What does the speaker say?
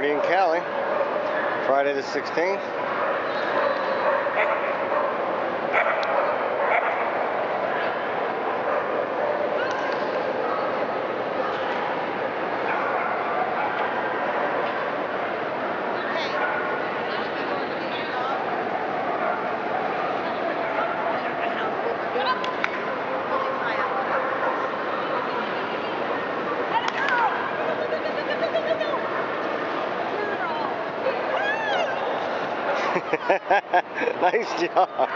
Marty in Cali, Friday the 16th. nice job.